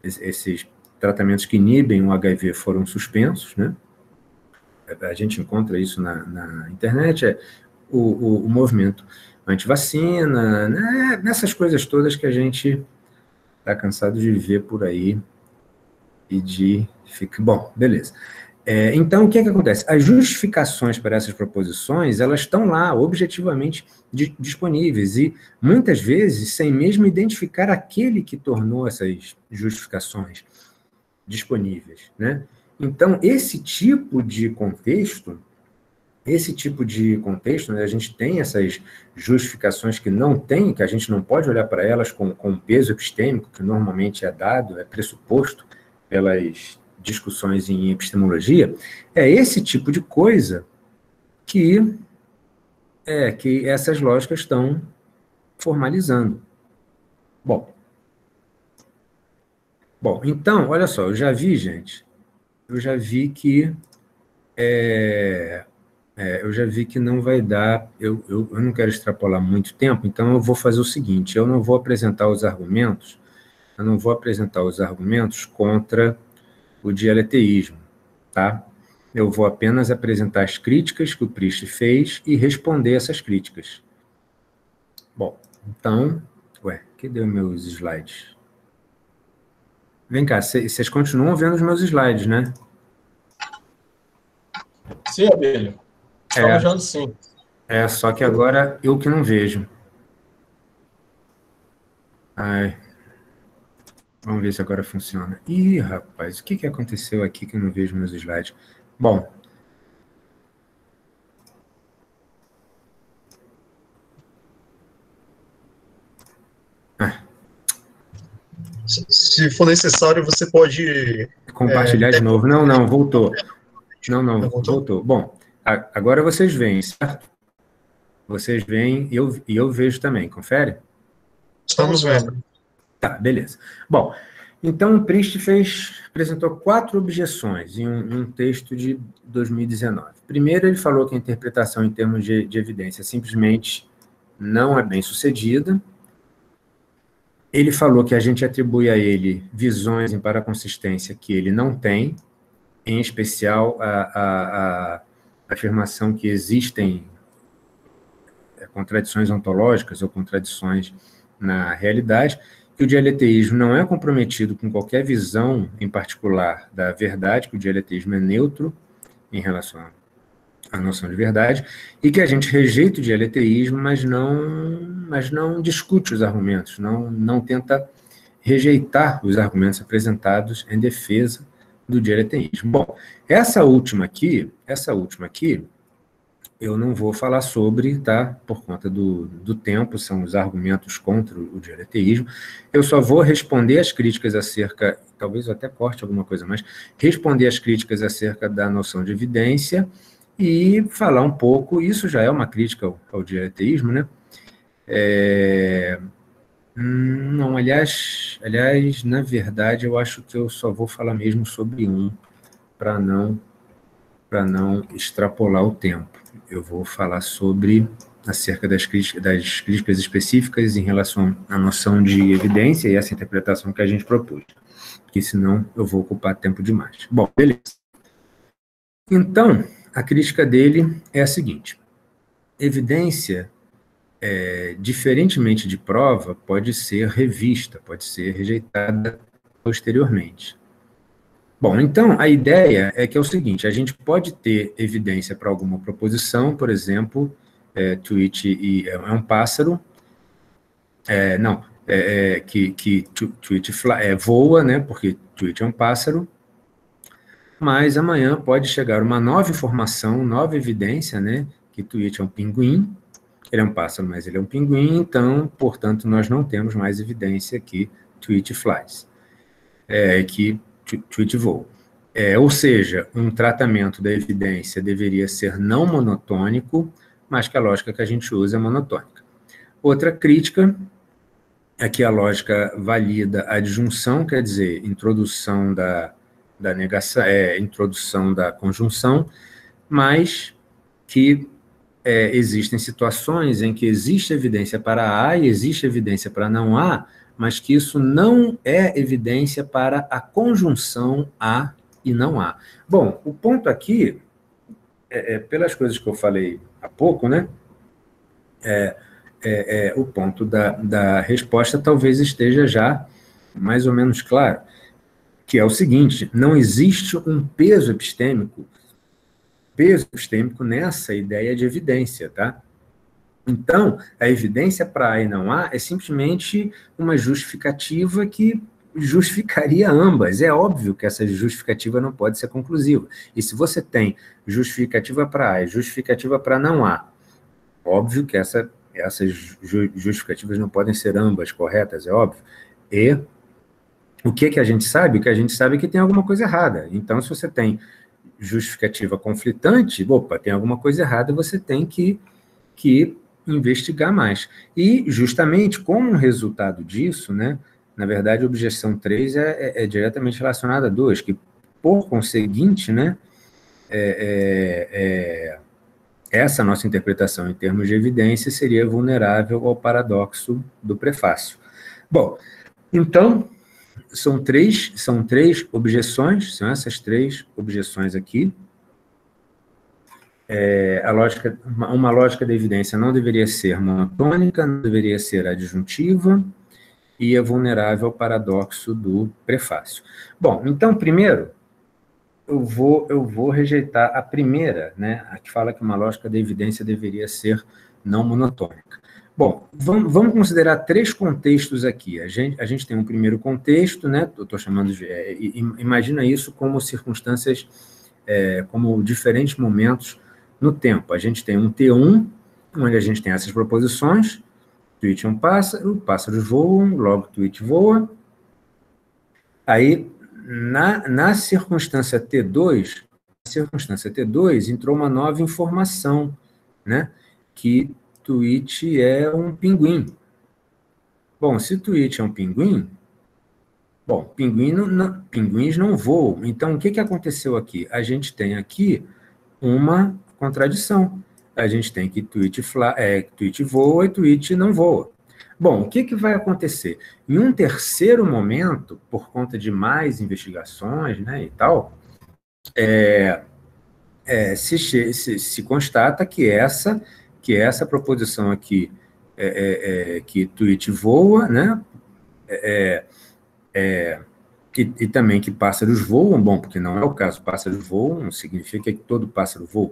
esses tratamentos que inibem o HIV foram suspensos, né? A gente encontra isso na, na internet, é o, o, o movimento antivacina, né? nessas coisas todas que a gente está cansado de ver por aí e de ficar. Bom, beleza. É, então, o que, é que acontece? As justificações para essas proposições, elas estão lá, objetivamente disponíveis, e muitas vezes sem mesmo identificar aquele que tornou essas justificações disponíveis. Né? Então, esse tipo de contexto esse tipo de contexto, né, a gente tem essas justificações que não tem, que a gente não pode olhar para elas com, com peso epistêmico, que normalmente é dado, é pressuposto pelas discussões em epistemologia, é esse tipo de coisa que é que essas lógicas estão formalizando. Bom, bom, então, olha só, eu já vi, gente, eu já vi que é, é, eu já vi que não vai dar, eu, eu, eu, não quero extrapolar muito tempo, então eu vou fazer o seguinte: eu não vou apresentar os argumentos, eu não vou apresentar os argumentos contra o dialeteísmo, tá? Eu vou apenas apresentar as críticas que o Priest fez e responder essas críticas. Bom, então, ué, cadê os meus slides? Vem cá, vocês continuam vendo os meus slides, né? Sim, Abelho. Estava é, vendo sim. É, só que agora eu que não vejo. Ai. Vamos ver se agora funciona. Ih, rapaz, o que, que aconteceu aqui que eu não vejo meus slides? Bom. Ah. Se for necessário, você pode. Compartilhar é, de novo. Não, não, voltou. Não, não, voltou. voltou. Bom, Agora vocês veem, certo? Vocês veem e eu, e eu vejo também, confere? Estamos vendo. Tá, beleza. Bom, então o Priest fez, apresentou quatro objeções em um, um, texto de 2019. Primeiro, ele falou que a interpretação em termos de, de evidência simplesmente não é bem sucedida. Ele falou que a gente atribui a ele visões em paraconsistência que ele não tem, em especial a, a, a afirmação que existem é, contradições ontológicas ou contradições na realidade, que o dialeteísmo não é comprometido com qualquer visão em particular da verdade, que o dialeteísmo é neutro em relação à noção de verdade, e que a gente rejeita o dialeteísmo, mas não, mas não discute os argumentos, não, não tenta rejeitar os argumentos apresentados em defesa do dialeteísmo. Bom, essa última aqui, essa última aqui, eu não vou falar sobre, tá? Por conta do, do tempo, são os argumentos contra o dialeteísmo. Eu só vou responder as críticas acerca, talvez eu até corte alguma coisa mais, responder as críticas acerca da noção de evidência e falar um pouco, isso já é uma crítica ao, ao né? É, não, aliás, aliás, na verdade, eu acho que eu só vou falar mesmo sobre um, para não para não extrapolar o tempo. Eu vou falar sobre acerca das críticas, das críticas específicas em relação à noção de evidência e essa interpretação que a gente propôs, que senão eu vou ocupar tempo demais. Bom, beleza. Então, a crítica dele é a seguinte: evidência, é, diferentemente de prova, pode ser revista, pode ser rejeitada posteriormente. Bom, então a ideia é que é o seguinte: a gente pode ter evidência para alguma proposição, por exemplo, é, tweet e, é um pássaro, é, não, é, é que, que tweet é, voa, né? Porque tweet é um pássaro, mas amanhã pode chegar uma nova informação, nova evidência, né? Que tweet é um pinguim, ele é um pássaro, mas ele é um pinguim, então, portanto, nós não temos mais evidência que tweet flies, é, que voa. É, ou seja, um tratamento da evidência deveria ser não monotônico, mas que a lógica que a gente usa é monotônica. Outra crítica é que a lógica valida a adjunção, quer dizer, introdução da, da negação, é, introdução da conjunção, mas que é, existem situações em que existe evidência para A e existe evidência para não A, mas que isso não é evidência para a conjunção A e não A. Bom, o ponto aqui, é, é, pelas coisas que eu falei há pouco, né? É, é, é, o ponto da, da resposta talvez esteja já mais ou menos claro, que é o seguinte: não existe um peso epistêmico, peso epistêmico nessa ideia de evidência, tá? Então, a evidência para A e não A é simplesmente uma justificativa que justificaria ambas. É óbvio que essa justificativa não pode ser conclusiva. E se você tem justificativa para A e justificativa para não A, óbvio que essa, essas justificativas não podem ser ambas corretas, é óbvio. E o que, que a gente sabe? O que a gente sabe é que tem alguma coisa errada. Então, se você tem justificativa conflitante, opa, tem alguma coisa errada, você tem que, que investigar mais. E, justamente, como um resultado disso, né, na verdade, a objeção 3 é, é, é diretamente relacionada a 2, que, por conseguinte, né, é, é, é, essa nossa interpretação em termos de evidência seria vulnerável ao paradoxo do prefácio. Bom, então, são três, são três objeções, são essas três objeções aqui, é, a lógica, uma lógica da evidência não deveria ser monotônica, não deveria ser adjuntiva e é vulnerável ao paradoxo do prefácio. Bom, então, primeiro, eu vou, eu vou rejeitar a primeira, né, a que fala que uma lógica da evidência deveria ser não monotônica. Bom, vamos, vamos considerar três contextos aqui. A gente, a gente tem um primeiro contexto, né, eu estou chamando de... É, imagina isso como circunstâncias, é, como diferentes momentos no tempo. A gente tem um T1, onde a gente tem essas proposições, tweet é um pássaro, pássaros voam, logo tweet voa. Aí, na, na circunstância T2, na circunstância T2, entrou uma nova informação, né? Que tweet é um pinguim. Bom, se tweet é um pinguim, bom, pinguim não, não, pinguins não voam. Então, o que, que aconteceu aqui? A gente tem aqui uma contradição. A gente tem que tweet, fla, é, tweet voa e tweet não voa. Bom, o que, que vai acontecer? Em um terceiro momento, por conta de mais investigações né, e tal, é, é, se, se, se, constata que essa, que essa proposição aqui, é, é, é que tweet voa, né, é, e, e, também que pássaros voam, bom, porque não é o caso, pássaros voam, significa que todo pássaro voa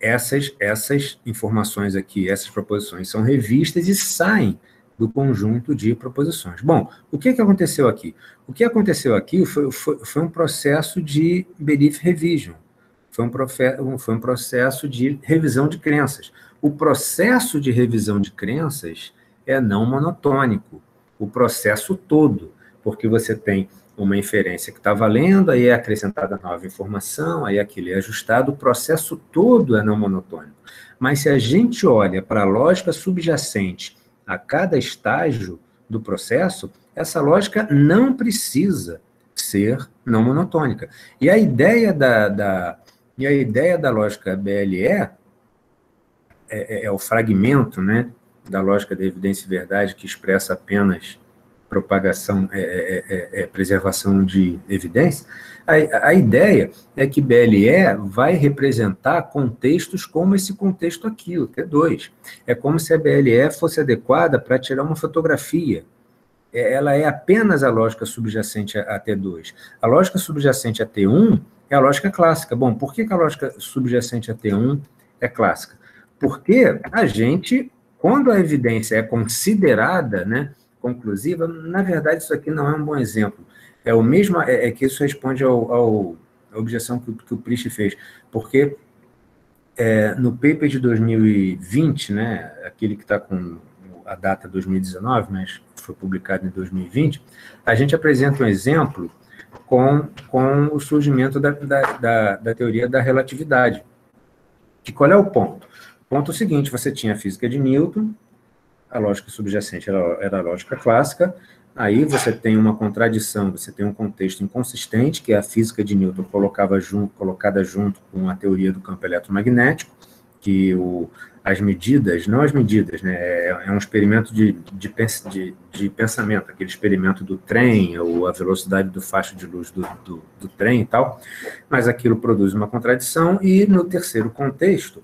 essas, essas informações aqui, essas proposições são revistas e saem do conjunto de proposições. Bom, o que, que aconteceu aqui? O que aconteceu aqui foi, foi, foi um processo de belief revision, foi um, profe, foi um processo de revisão de crenças. O processo de revisão de crenças é não monotônico, o processo todo, porque você tem uma inferência que está valendo, aí é acrescentada nova informação, aí aquilo é ajustado, o processo todo é não monotônico. Mas se a gente olha para a lógica subjacente a cada estágio do processo, essa lógica não precisa ser não monotônica. E a ideia da, da, e a ideia da lógica BLE é, é, é o fragmento, né, da lógica da evidência e verdade que expressa apenas propagação, é, é, é, é, preservação de evidência, a, a, ideia é que BLE vai representar contextos como esse contexto aqui, o T2. É como se a BLE fosse adequada para tirar uma fotografia. É, ela é apenas a lógica subjacente a T2. A lógica subjacente a T1 é a lógica clássica. Bom, por que, que a lógica subjacente a T1 é clássica? Porque a gente, quando a evidência é considerada, né, conclusiva, na verdade, isso aqui não é um bom exemplo. É o mesmo, é, é que isso responde ao, ao objeção que, que o Priest fez, porque é, no paper de 2020, né, aquele que está com a data 2019, mas foi publicado em 2020, a gente apresenta um exemplo com, com o surgimento da, da, da, da teoria da relatividade. Que qual é o ponto? O ponto é o seguinte, você tinha a física de Newton, a lógica subjacente era, era a lógica clássica, aí você tem uma contradição, você tem um contexto inconsistente, que é a física de Newton colocava junto, colocada junto com a teoria do campo eletromagnético, que o, as medidas, não as medidas, né, é, é um experimento de, de, de, de, pensamento, aquele experimento do trem, ou a velocidade do facho de luz do, do, do trem e tal, mas aquilo produz uma contradição, e no terceiro contexto,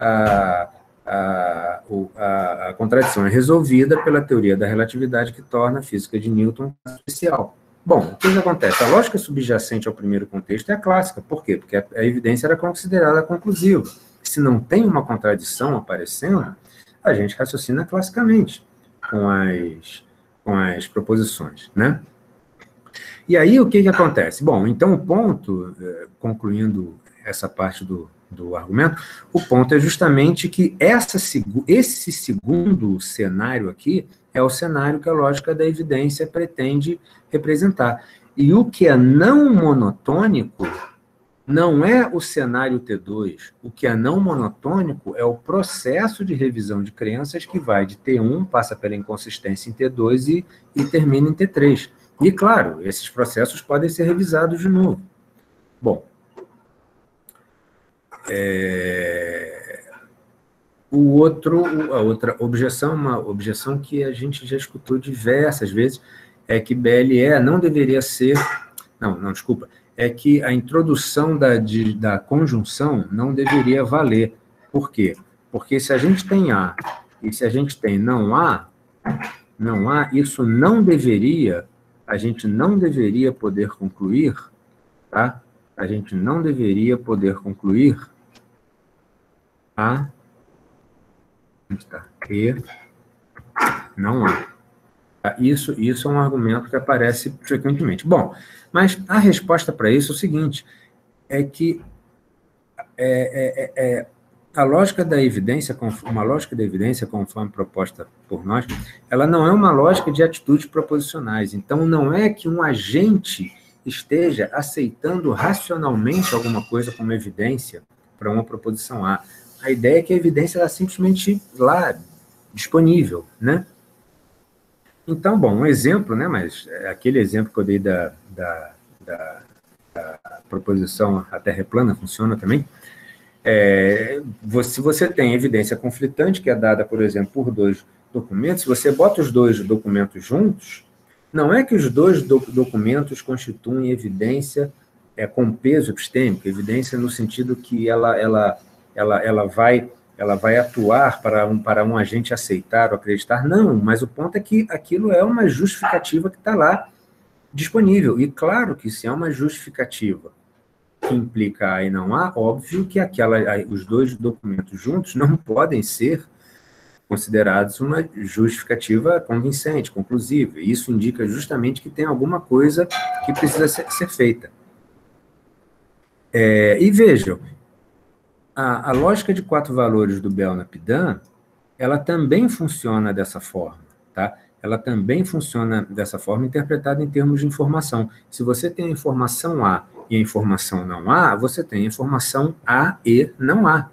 a, a, a, a, contradição é resolvida pela teoria da relatividade que torna a física de Newton especial. Bom, o que, acontece? A lógica subjacente ao primeiro contexto é a clássica. Por quê? Porque a, a evidência era considerada conclusiva. Se não tem uma contradição aparecendo, a gente raciocina classicamente com as, com as proposições, né? E aí, o que, que acontece? Bom, então o ponto, eh, concluindo essa parte do, do argumento, o ponto é justamente que essa, esse segundo cenário aqui é o cenário que a lógica da evidência pretende representar. E o que é não monotônico não é o cenário T2. O que é não monotônico é o processo de revisão de crenças que vai de T1, passa pela inconsistência em T2 e, e termina em T3. E, claro, esses processos podem ser revisados de novo. Bom, é... O outro, a outra objeção, uma objeção que a gente já escutou diversas vezes, é que BLE não deveria ser. Não, não, desculpa. É que a introdução da, de, da conjunção não deveria valer. Por quê? Porque se a gente tem A e se a gente tem não há, não há, isso não deveria, a gente não deveria poder concluir, tá? A gente não deveria poder concluir há e não há. Tá? Isso, isso é um argumento que aparece frequentemente. Bom, mas a resposta para isso é o seguinte: é que é, é, é, é a lógica da evidência, uma lógica da evidência, conforme proposta por nós, ela não é uma lógica de atitudes proposicionais. Então, não é que um agente esteja aceitando racionalmente alguma coisa como evidência para uma proposição A a ideia é que a evidência está simplesmente lá, disponível, né? Então, bom, um exemplo, né, mas é aquele exemplo que eu dei da, da, da, da proposição a Terra é plana funciona também, é, se você tem evidência conflitante, que é dada, por exemplo, por dois documentos, se você bota os dois documentos juntos, não é que os dois do, documentos constituem evidência é, com peso epistêmico, evidência no sentido que ela, ela ela, ela vai ela vai atuar para um, para um agente aceitar ou acreditar. Não, mas o ponto é que aquilo é uma justificativa que está lá disponível. E claro que se é uma justificativa que implica A e não A, óbvio que aquela, os dois documentos juntos não podem ser considerados uma justificativa convincente, conclusiva. Isso indica justamente que tem alguma coisa que precisa ser, ser feita. É, e vejam, a, a lógica de quatro valores do Bell-Napidan, ela também funciona dessa forma, tá? Ela também funciona dessa forma, interpretada em termos de informação. Se você tem a informação A e a informação não A, você tem a informação A e não A.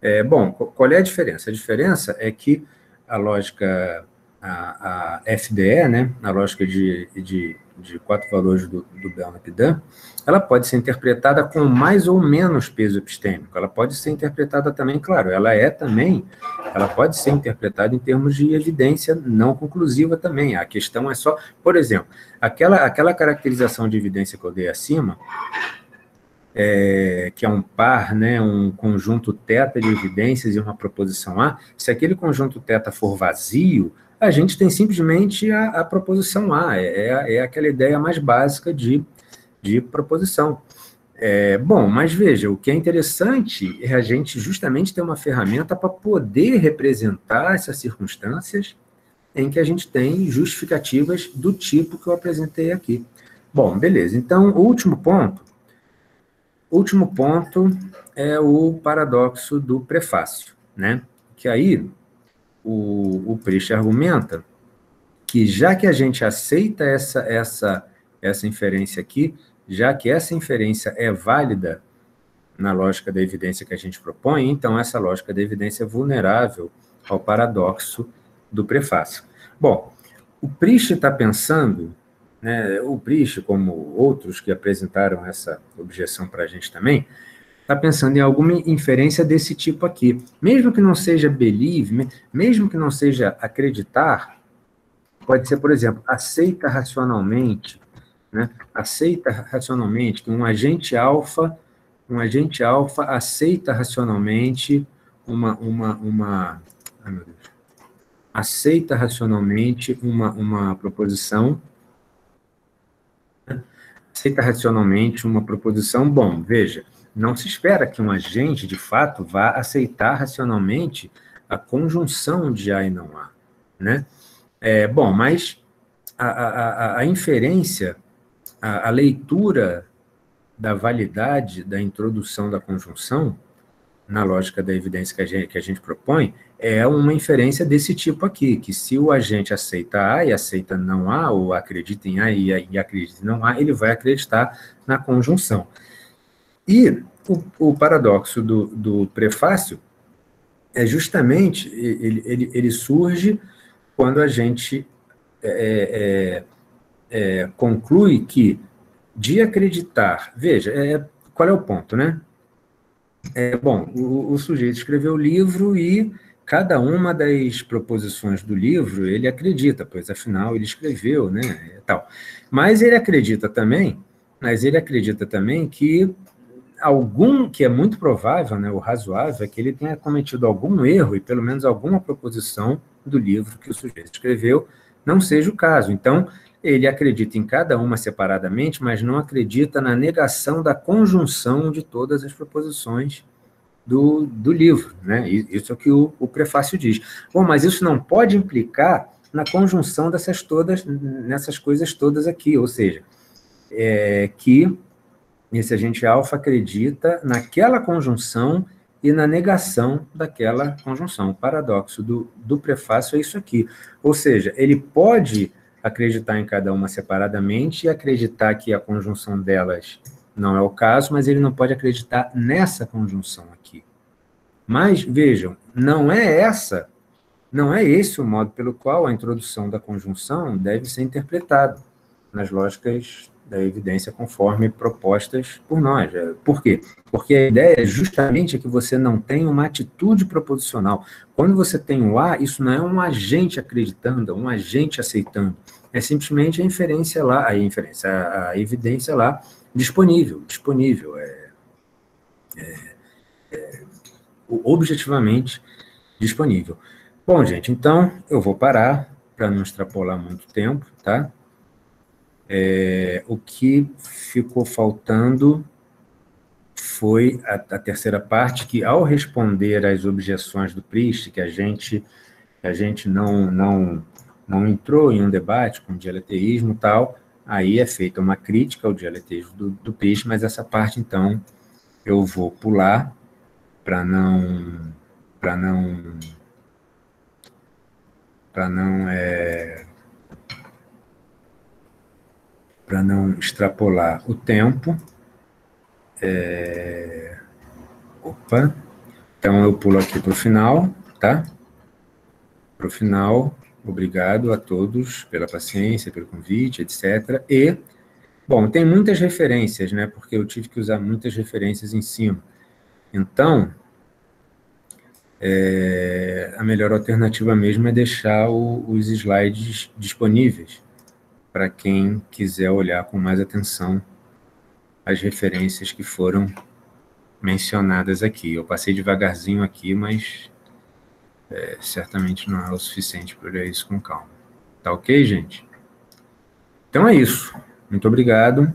É, bom, qual é a diferença? A diferença é que a lógica, a, a FDE, né, a lógica de, de de quatro valores do, do Bell-Napidan, ela pode ser interpretada com mais ou menos peso epistêmico. Ela pode ser interpretada também, claro, ela é também, ela pode ser interpretada em termos de evidência não conclusiva também. A questão é só, por exemplo, aquela, aquela caracterização de evidência que eu dei acima, é, que é um par, né, um conjunto teta de evidências e uma proposição A, se aquele conjunto teta for vazio, a gente tem simplesmente a, a proposição A, é, é, é aquela ideia mais básica de, de proposição. É, bom, mas veja, o que é interessante é a gente justamente ter uma ferramenta para poder representar essas circunstâncias em que a gente tem justificativas do tipo que eu apresentei aqui. Bom, beleza. Então, o último ponto Último ponto é o paradoxo do prefácio, né? Que aí o, o argumenta que já que a gente aceita essa, essa, essa inferência aqui, já que essa inferência é válida na lógica da evidência que a gente propõe, então essa lógica da evidência é vulnerável ao paradoxo do prefácio. Bom, o Priest está pensando né, o Priest, como outros que apresentaram essa objeção para a gente também, está pensando em alguma inferência desse tipo aqui. Mesmo que não seja believe, mesmo que não seja acreditar, pode ser, por exemplo, aceita racionalmente, né, aceita racionalmente que um agente alfa, um agente alfa aceita racionalmente uma, uma, uma, ai meu Deus, aceita racionalmente uma, uma proposição aceita racionalmente uma proposição, bom, veja, não se espera que um agente, de fato, vá aceitar racionalmente a conjunção de A e não A, né? É, bom, mas a, a, a inferência, a, a leitura da validade da introdução da conjunção, na lógica da evidência que a gente, que a gente propõe, é uma inferência desse tipo aqui, que se o agente aceita A e aceita não A, ou acredita em A e, e acredita em não A, ele vai acreditar na conjunção. E o, o paradoxo do, do, prefácio é justamente, ele, ele, ele surge quando a gente é, é, é, conclui que de acreditar, veja, é, qual é o ponto, né? É, bom, o, o sujeito escreveu o livro e cada uma das proposições do livro ele acredita, pois afinal ele escreveu, né, tal. Mas ele acredita também, mas ele acredita também que algum, que é muito provável, né, o razoável, é que ele tenha cometido algum erro e pelo menos alguma proposição do livro que o sujeito escreveu não seja o caso. Então, ele acredita em cada uma separadamente, mas não acredita na negação da conjunção de todas as proposições do, do livro, né? Isso é o que o, o prefácio diz. Bom, mas isso não pode implicar na conjunção dessas todas, nessas coisas todas aqui, ou seja, é, que esse agente alfa acredita naquela conjunção e na negação daquela conjunção. O paradoxo do, do prefácio é isso aqui. Ou seja, ele pode acreditar em cada uma separadamente e acreditar que a conjunção delas não é o caso, mas ele não pode acreditar nessa conjunção aqui. Mas, vejam, não é essa, não é esse o modo pelo qual a introdução da conjunção deve ser interpretada nas lógicas da evidência conforme propostas por nós. Por quê? Porque a ideia justamente é que você não tem uma atitude proposicional. Quando você tem o A, isso não é um agente acreditando, um agente aceitando. É simplesmente a inferência lá, a inferência, a evidência lá disponível, disponível, é, é, é, objetivamente disponível. Bom, gente, então eu vou parar para não extrapolar muito tempo, tá? É, o que ficou faltando foi a, a, terceira parte, que ao responder às objeções do Priest, que a gente, a gente não, não, não entrou em um debate com o dialeteísmo e tal, aí é feita uma crítica ao dialetismo do, do peixe, mas essa parte, então, eu vou pular para não para não para não é, para não extrapolar o tempo. É, opa, então eu pulo aqui para o final, tá? Para o final, Obrigado a todos pela paciência, pelo convite, etc. E, bom, tem muitas referências, né? Porque eu tive que usar muitas referências em cima. Então, é, a melhor alternativa mesmo é deixar o, os slides disponíveis para quem quiser olhar com mais atenção as referências que foram mencionadas aqui. Eu passei devagarzinho aqui, mas é, certamente não é o suficiente para olhar isso com calma. Tá ok, gente? Então é isso. Muito obrigado.